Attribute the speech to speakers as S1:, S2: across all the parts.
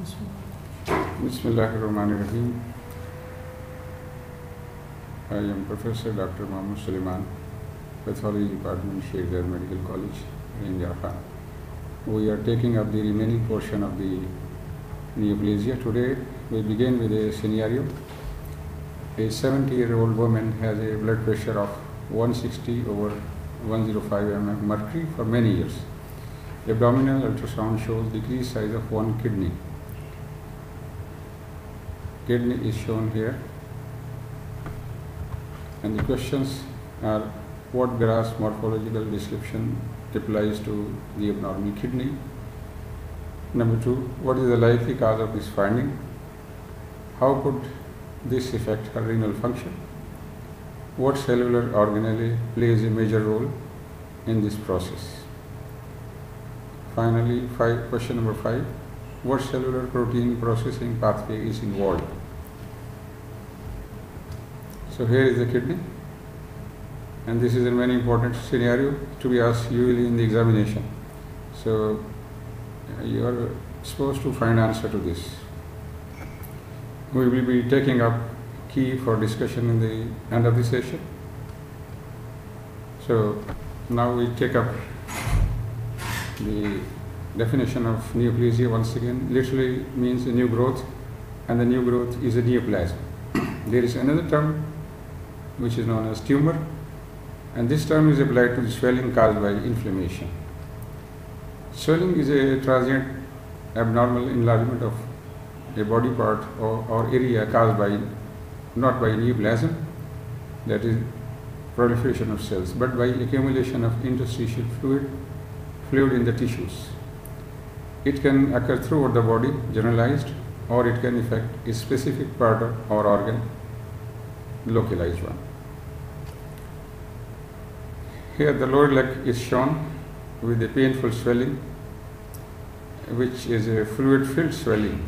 S1: Bismillahirrahmanirrahim. I am Professor Dr. Muhammad Suleman, Pathology Department, Sheikh Zayed Medical College, in Jaffa. We are taking up the remaining portion of the neoplasia. Today we begin with a scenario. A 70 year old woman has a blood pressure of 160 over 105 mm mercury for many years. Abdominal ultrasound shows decreased size of one kidney. Kidney is shown here. And the questions are what gross morphological description applies to the abnormal kidney? Number two, what is the likely cause of this finding? How could this affect her renal function? What cellular organelle plays a major role in this process? Finally, five, question number five, what cellular protein processing pathway is involved? So here is the kidney, and this is a very important scenario to be asked usually in the examination. So uh, you are supposed to find answer to this. We will be taking up key for discussion in the end of the session. So now we take up the definition of neoplasia once again. Literally means a new growth, and the new growth is a neoplasm. there is another term which is known as tumor, and this term is applied to the swelling caused by inflammation. Swelling is a transient abnormal enlargement of a body part or, or area caused by not by neoplasm, that is proliferation of cells, but by accumulation of interstitial fluid, fluid in the tissues. It can occur throughout the body, generalized, or it can affect a specific part or organ, localized one. Here the lower leg is shown with a painful swelling, which is a fluid filled swelling,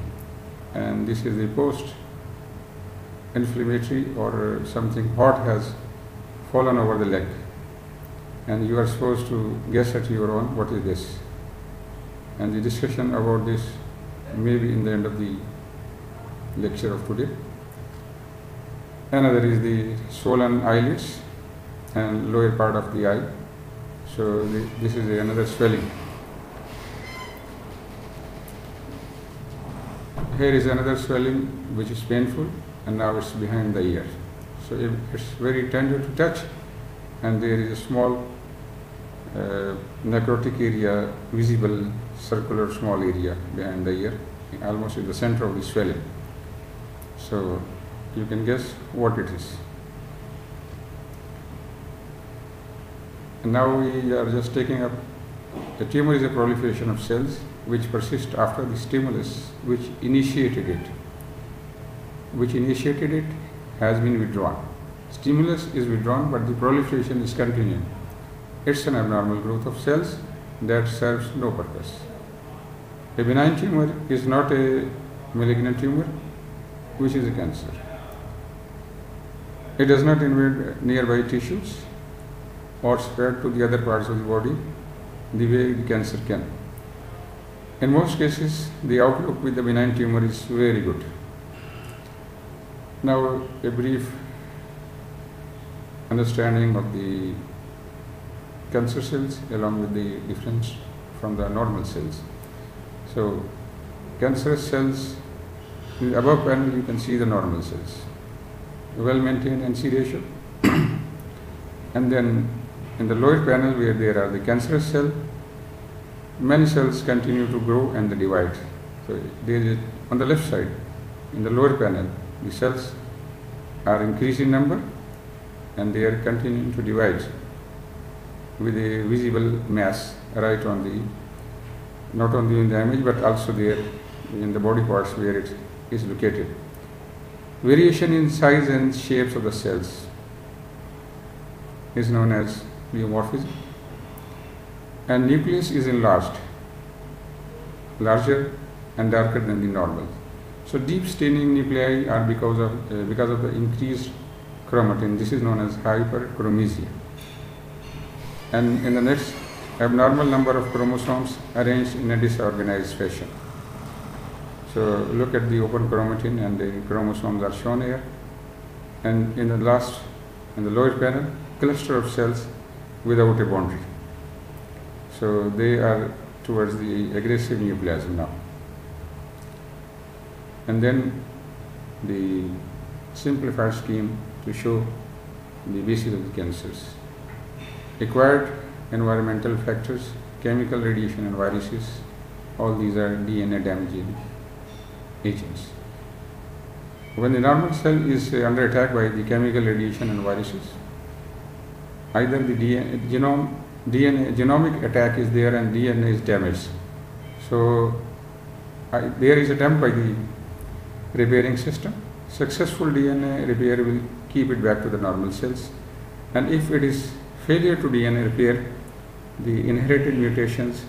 S1: and this is the post inflammatory or something hot has fallen over the leg, and you are supposed to guess at your own what is this. And the discussion about this may be in the end of the lecture of today. Another is the swollen eyelids and lower part of the eye. So the, this is another swelling. Here is another swelling which is painful and now it's behind the ear. So it, it's very tender to touch and there is a small uh, necrotic area visible circular small area behind the ear almost in the center of the swelling. So you can guess what it is. And now we are just taking up the tumor is a proliferation of cells which persist after the stimulus which initiated it. Which initiated it has been withdrawn. Stimulus is withdrawn but the proliferation is continuing. It's an abnormal growth of cells that serves no purpose. A benign tumor is not a malignant tumor, which is a cancer. It does not invade nearby tissues or spread to the other parts of the body the way the cancer can. In most cases, the outlook with the benign tumor is very good. Now, a brief understanding of the cancer cells along with the difference from the normal cells. So, cancerous cells, in the above panel you can see the normal cells, well maintained NC ratio, and then in the lower panel where there are the cancerous cell, many cells continue to grow and they divide. So, there is on the left side, in the lower panel, the cells are increasing number and they are continuing to divide with a visible mass right on the not only in the image but also there in the body parts where it is located. Variation in size and shapes of the cells is known as pleomorphism and nucleus is enlarged, larger and darker than the normal. So deep staining nuclei are because of uh, because of the increased chromatin. This is known as hyperchromasia. And in the next abnormal number of chromosomes arranged in a disorganized fashion. So look at the open chromatin and the chromosomes are shown here. And in the last, in the lower panel, cluster of cells without a boundary. So they are towards the aggressive neoplasm now. And then the simplified scheme to show the basis of the cancers. Acquired environmental factors, chemical radiation and viruses, all these are DNA damaging agents. When the normal cell is under attack by the chemical radiation and viruses, either the DNA, genome, DNA, genomic attack is there and DNA is damaged. So I, there is attempt by the repairing system. Successful DNA repair will keep it back to the normal cells. And if it is failure to DNA repair, the inherited mutations,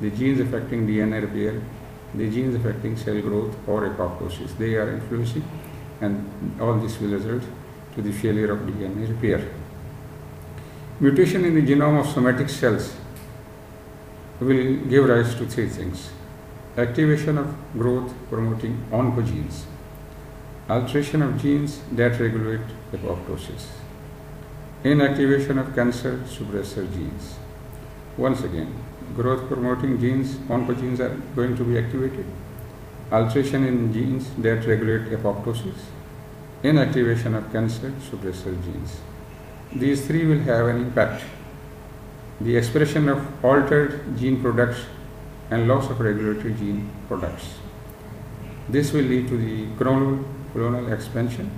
S1: the genes affecting DNA repair, the genes affecting cell growth or apoptosis, they are influencing and all this will result to the failure of DNA repair. Mutation in the genome of somatic cells will give rise to three things. Activation of growth promoting oncogenes, alteration of genes that regulate apoptosis, inactivation of cancer suppressor genes. Once again, growth promoting genes, oncogenes are going to be activated, alteration in genes that regulate apoptosis, inactivation of cancer suppressor genes. These three will have an impact. The expression of altered gene products and loss of regulatory gene products. This will lead to the clonal, clonal expansion,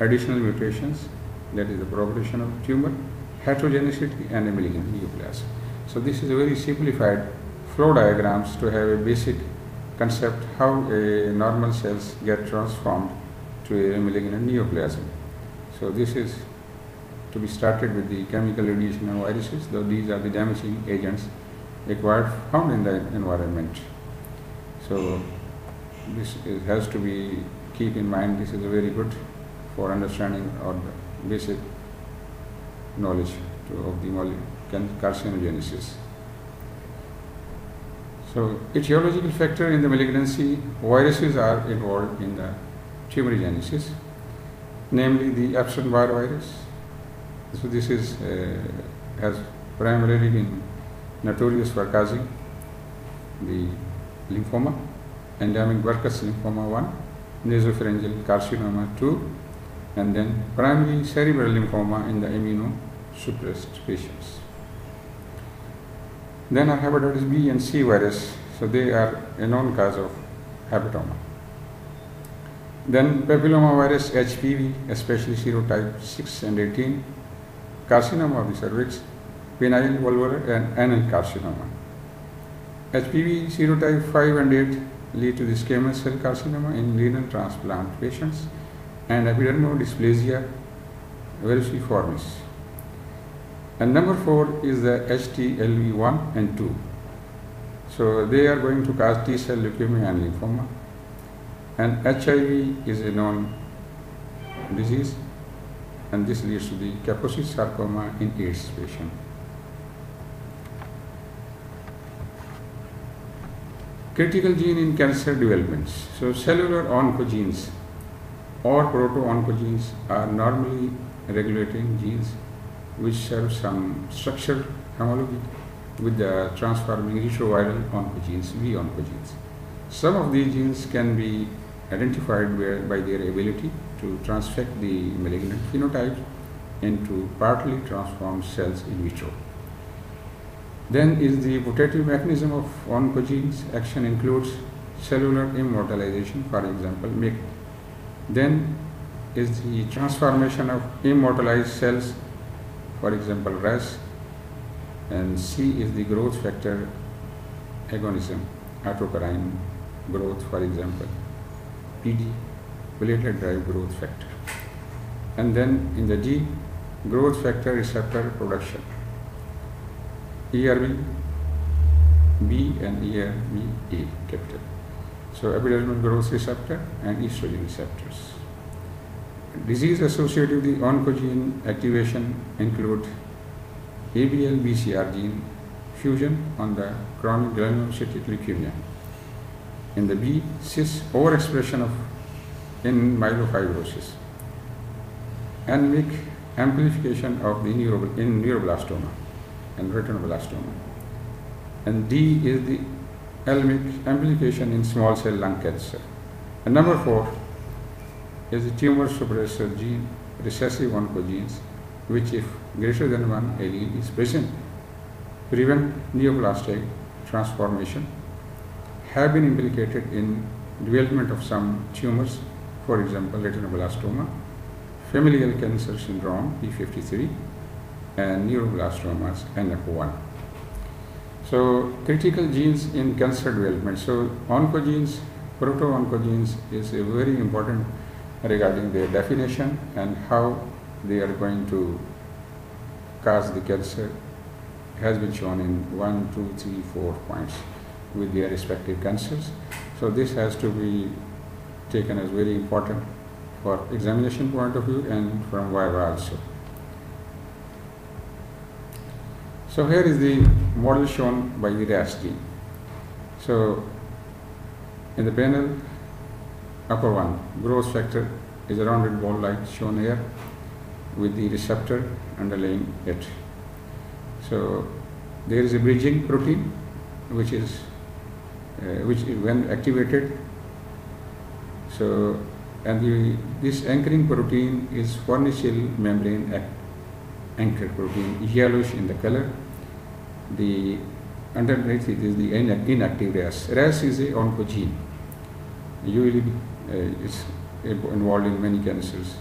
S1: additional mutations, that is the propagation of tumor, heterogeneity and a malignant neoplasm. So this is a very simplified flow diagrams to have a basic concept how a normal cells get transformed to a malignant neoplasm. So this is to be started with the chemical radiation and viruses, though these are the damaging agents acquired found in the environment. So this is, has to be keep in mind. This is a very good for understanding or basic knowledge to, of the carcinogenesis. So etiological factor in the malignancy, viruses are involved in the tumorigenesis, namely the Epstein-Barr virus. So this is uh, has primarily been notorious for causing the lymphoma, endemic Burkitt's lymphoma 1, nasopharyngeal carcinoma 2, and then primary cerebral lymphoma in the immunosuppressed patients. Then our hepatitis B and C virus, so they are a known cause of hepatoma. Then papillomavirus HPV, especially serotype 6 and 18, carcinoma of the cervix, penile vulvar and anal carcinoma. HPV serotype 5 and 8 lead to the squamous cell carcinoma in renal transplant patients and epidermodysplasia verruciformis. And number 4 is the HTLV1 and 2. So they are going to cause T cell leukemia and lymphoma. And HIV is a known disease and this leads to the Kaposi sarcoma in AIDS patient. Critical gene in cancer developments. So cellular oncogenes or proto-oncogenes are normally regulating genes which serve some structural homology with the transforming retroviral oncogenes, V oncogenes. Some of these genes can be identified by their ability to transfect the malignant phenotype into partly transformed cells in vitro. Then is the putative mechanism of oncogenes. Action includes cellular immortalization, for example, MYC. Then is the transformation of immortalized cells, for example, RAS. And C is the growth factor agonism, autocrine growth, for example, PD, platelet derived growth factor. And then in the D, growth factor receptor production. ERB, B and ERB A capital. So epidermal growth receptor and estrogen receptors. Disease associated with the oncogene activation include ABL BCR gene fusion on the chronic granulocytic leukemia, In the B, cis overexpression of in myelofibrosis. make amplification of the in neuroblastoma and retinoblastoma. And D is the N-MYC amplification in small cell lung cancer. And number four is the tumor suppressor gene, recessive oncogenes, which if greater than one allele is present, prevent neoplastic transformation, have been implicated in development of some tumors, for example, retinoblastoma, familial cancer syndrome, P53, and neuroblastomas, NF1. So, critical genes in cancer development. So, oncogenes, proto-oncogenes is a very important regarding their definition and how they are going to cause the cancer has been shown in one, two, three, four points with their respective cancers. So this has to be taken as very important for examination point of view and from Viva also. So here is the model shown by the RAS gene. So in the panel, upper one, growth factor is a rounded ball like shown here with the receptor underlying it. So there is a bridging protein which is uh, which when activated so and the, this anchoring protein is farnesyl membrane anchored protein yellowish in the color the underneath it is the inactive RAS. RAS is a oncogene. Usually uh, it's involved in many cancers.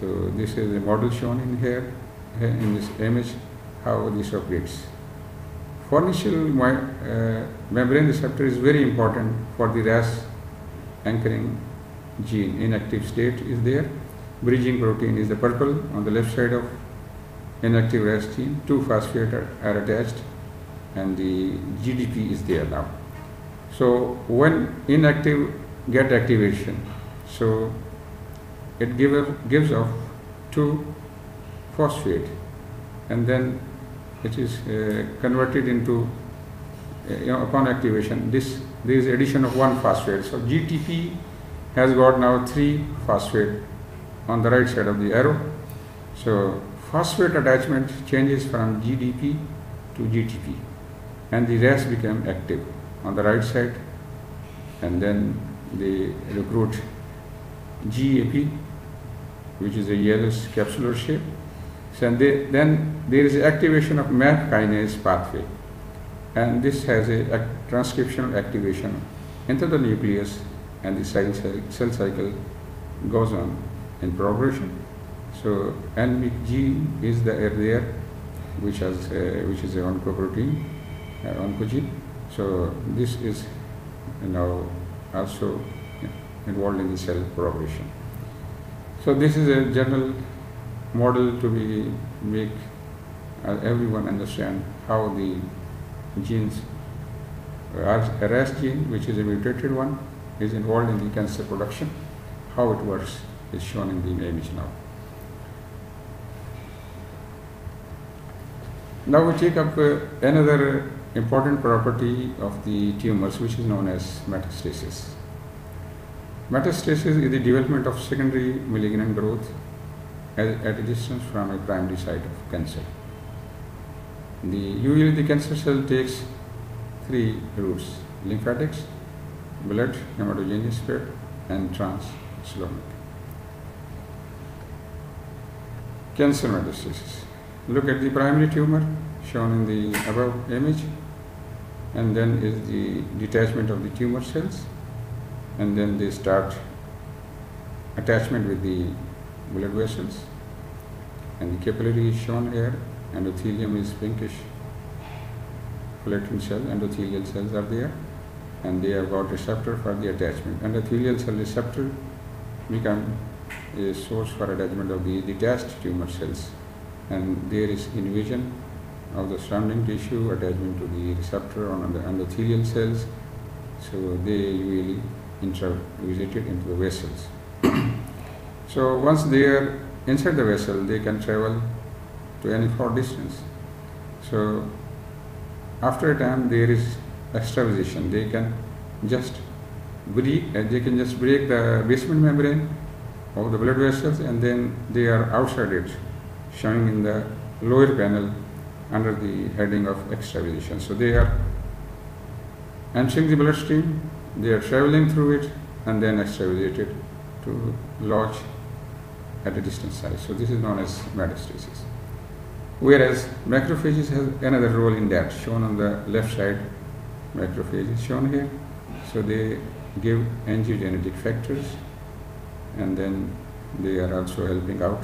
S1: So this is a model shown in here, in this image, how this operates. Farnesyl uh, membrane receptor is very important for the RAS anchoring gene. Inactive state is there. Bridging protein is the purple on the left side of inactive RAS gene. Two phosphate are, are attached and the GDP is there now. So when inactive get activation, so it give, gives off two phosphate and then it is uh, converted into uh, you know, upon activation this there is addition of one phosphate. So GTP has got now three phosphate on the right side of the arrow. So phosphate attachment changes from GDP to GTP and the RAS become active on the right side and then they recruit GAP which is a yellowish capsular shape. So they, then there is activation of MAP kinase pathway and this has a, a transcriptional activation into the nucleus and the cell, cell, cycle goes on in progression. So anemic gene is the there which has which is a oncoprotein, uh, oncogene. So this is you know also involved in the cell progression. So this is a general model to be make uh, everyone understand how the genes, RAS gene, which is a mutated one, is involved in the cancer production. How it works is shown in the image now. Now we take up uh, another important property of the tumors which is known as metastasis. Metastasis is the development of secondary malignant growth at, a distance from a primary site of cancer. The, usually the cancer cell takes three routes, lymphatics, blood, hematogenous spread and transcelomic. Cancer metastasis. Look at the primary tumor shown in the above image and then is the detachment of the tumor cells and then they start attachment with the blood vessels and the capillary is shown here endothelium is pinkish. Collecting cell endothelial cells are there and they have got receptor for the attachment. Endothelial cell receptor become a source for attachment of the detached tumor cells and there is invasion of the surrounding tissue attachment to the receptor on the endothelial cells. So they usually intravasated into the vessels. so once they are inside the vessel, they can travel to any far distance. So after a time, there is extravasation. They can just break, uh, they can just break the basement membrane of the blood vessels and then they are outside it, showing in the lower panel under the heading of extravasation. So they are entering the bloodstream, they are traveling through it and then extravasated to lodge at a distant site. So this is known as metastasis. Whereas macrophages have another role in that, shown on the left side. macrophages shown here. So they give angiogenetic factors and then they are also helping out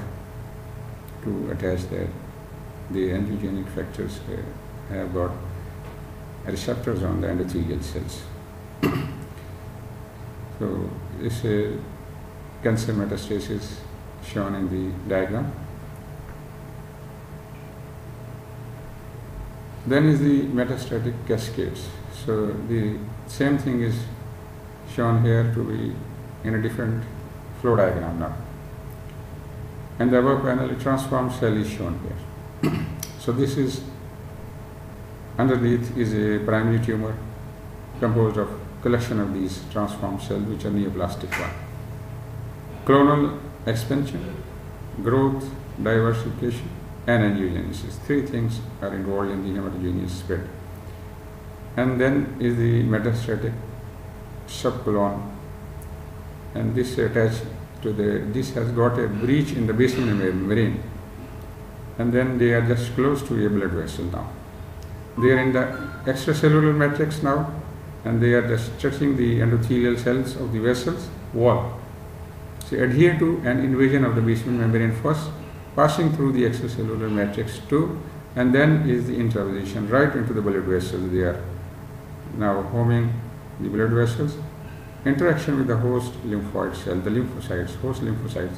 S1: to attach that the angiogenic factors uh, have got receptors on the endothelial cells. so this uh, cancer metastasis shown in the diagram. Then is the metastatic cascades. So the same thing is shown here to be in a different flow diagram now. And the above panel transformed cell is shown here. so this is underneath is a primary tumor composed of collection of these transformed cells which are neoplastic one. Clonal expansion, growth, diversification, and angiogenesis. Three things are involved in the hematogenous spread. And then is the metastatic subclone, and this attached to the this has got a breach in the basement membrane, and then they are just close to a blood vessel now. They are in the extracellular matrix now, and they are just touching the endothelial cells of the vessels wall. So adhere to an invasion of the basement membrane first, passing through the extracellular matrix too, and then is the intravasation right into the blood vessels. They are now homing the blood vessels. Interaction with the host lymphoid cell, the lymphocytes, host lymphocytes,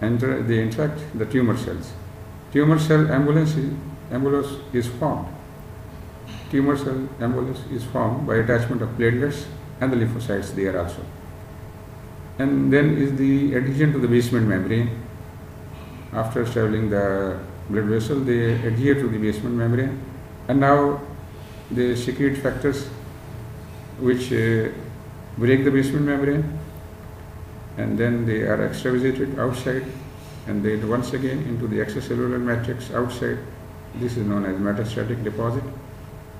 S1: and they interact the tumor cells. Tumor cell is, embolus is formed. Tumor cell embolus is formed by attachment of platelets and the lymphocytes there also and then is the adhesion to the basement membrane. After traveling the blood vessel, they adhere to the basement membrane, and now they secrete factors which uh, break the basement membrane, and then they are extravasated outside, and then once again into the extracellular matrix outside. This is known as metastatic deposit,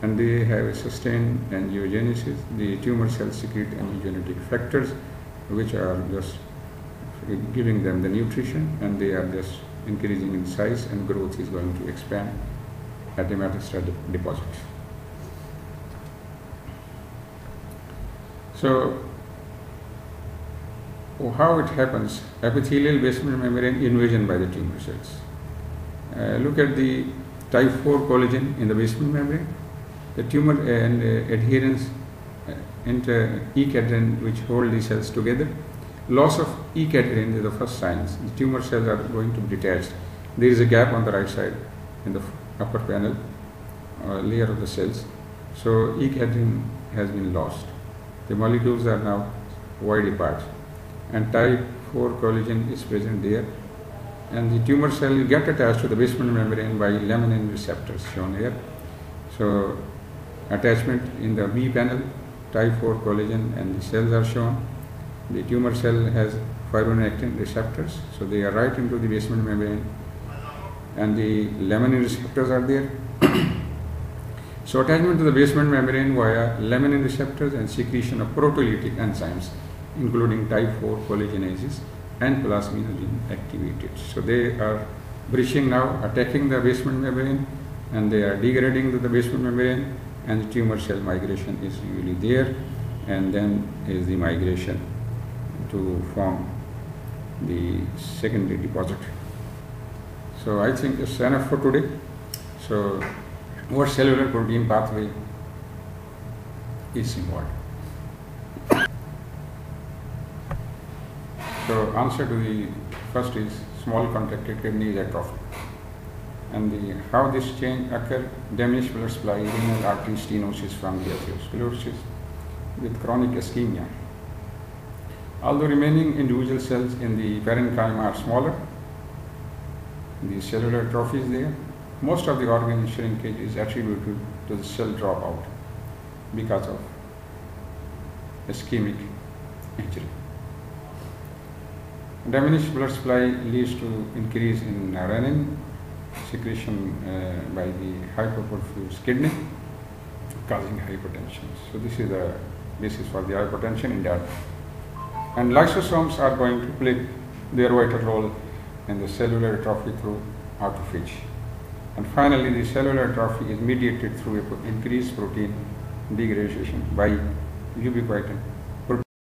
S1: and they have a sustained angiogenesis. The tumor cells secrete angiogenetic factors which are just giving them the nutrition and they are just increasing in size and growth is going to expand at the metastatic deposit. So, how it happens? Epithelial basement membrane invasion by the tumor cells. Uh, look at the type 4 collagen in the basement membrane. The tumor and uh, adherence enter E-cadherin which hold the cells together. Loss of E-cadherin is the first signs. The tumor cells are going to be detached. There is a gap on the right side in the upper panel uh, layer of the cells. So E-cadherin has been lost. The molecules are now wide apart and type 4 collagen is present there and the tumor cell will get attached to the basement membrane by laminin receptors shown here. So attachment in the B panel type 4 collagen and the cells are shown. The tumor cell has fibronectin receptors, so they are right into the basement membrane and the laminin receptors are there. so attachment to the basement membrane via laminin receptors and secretion of proteolytic enzymes including type 4 collagenases and plasminogen activated. So they are breaching now, attacking the basement membrane and they are degrading to the basement membrane and the tumor cell migration is usually there and then is the migration to form the secondary deposit. So I think it's enough for today. So what cellular protein pathway is involved? So answer to the first is small contracted kidney is atrophic and the, how this change occur, diminished blood supply, renal artery stenosis from the atherosclerosis with chronic ischemia. Although remaining individual cells in the parenchyma are smaller, the cellular atrophy is there, most of the organ shrinkage is attributed to the cell dropout because of ischemic injury. Diminished blood supply leads to increase in renin secretion uh, by the hyperperfused kidney, causing hypertension. So this is the basis for the hypertension in that. And lysosomes are going to play their vital role in the cellular atrophy through autophagy. And finally, the cellular atrophy is mediated through increased protein degradation by ubiquitin